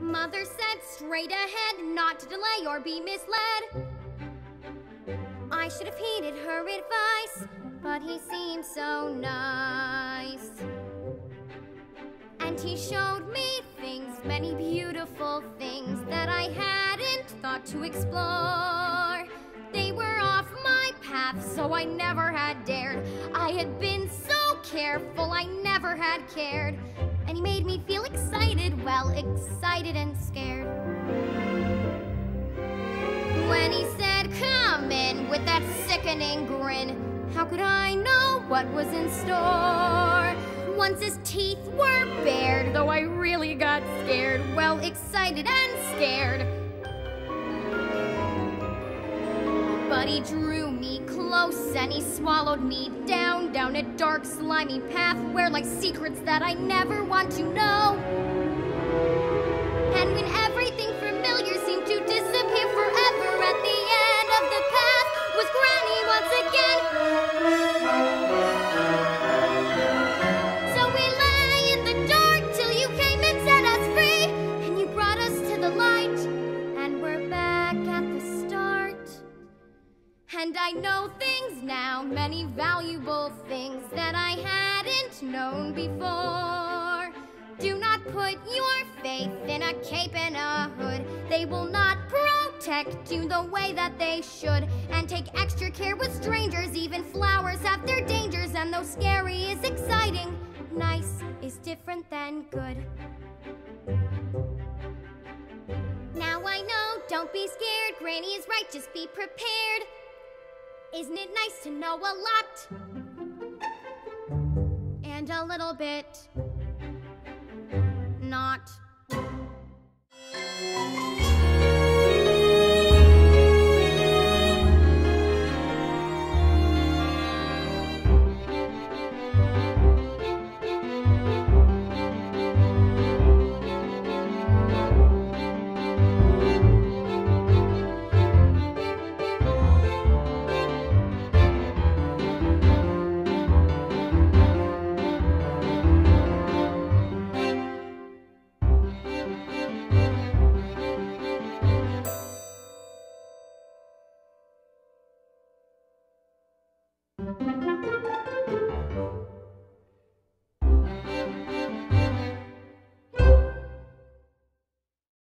Mother said straight ahead, not to delay or be misled. I should have heeded her advice, but he seemed so nice. And he showed me things, many beautiful things that I hadn't thought to explore. They were off my path, so I never had dared. I had been so careful, I never had cared. And he made me feel excited, well, excited and scared. When he said, Come in, with that sickening grin, how could I know what was in store? Once his teeth were bared, though I really got scared, well, excited and scared. But he drew me close and he swallowed me down, down a dark, slimy path where lie secrets that I never want to know. And And I know things now, many valuable things that I hadn't known before. Do not put your faith in a cape and a hood. They will not protect you the way that they should. And take extra care with strangers. Even flowers have their dangers. And though scary is exciting, nice is different than good. Now I know, don't be scared. Granny is right, just be prepared. Isn't it nice to know a lot? And a little bit not.